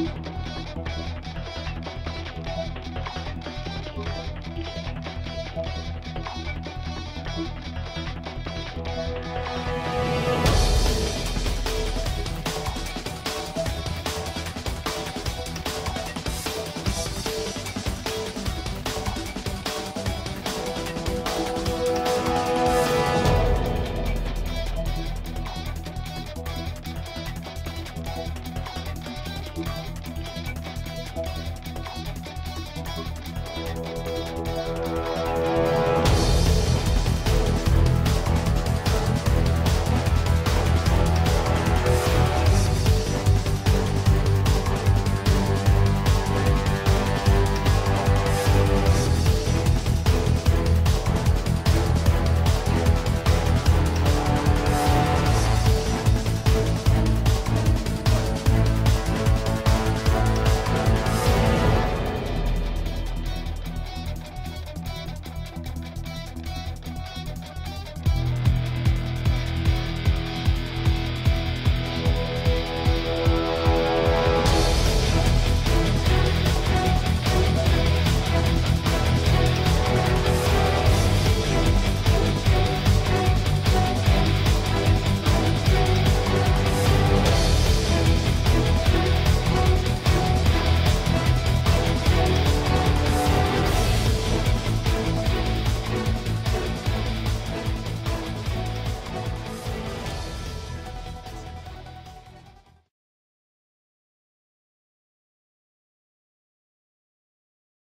Música